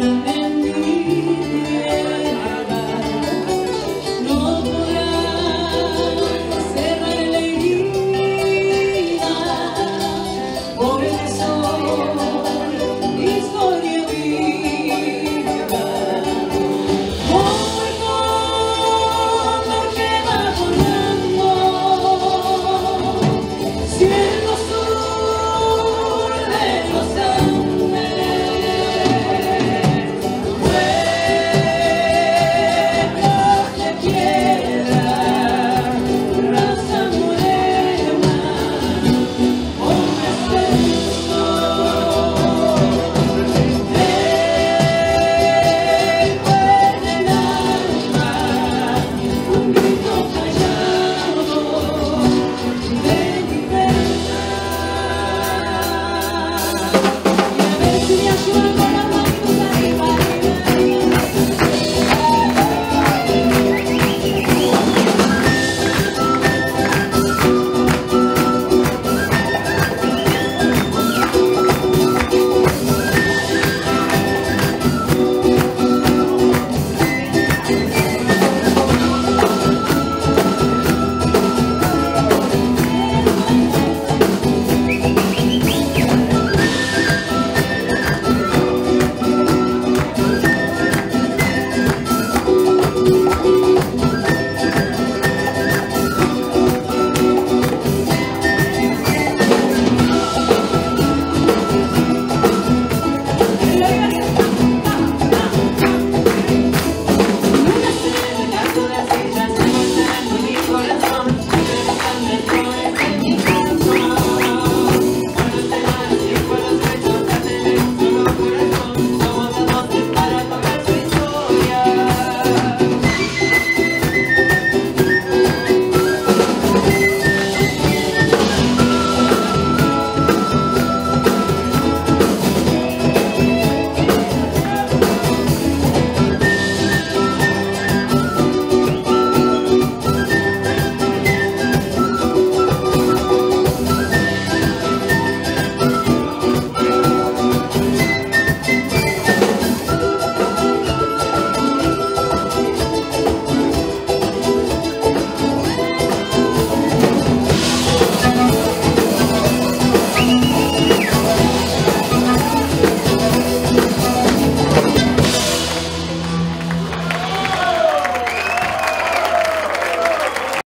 Amen.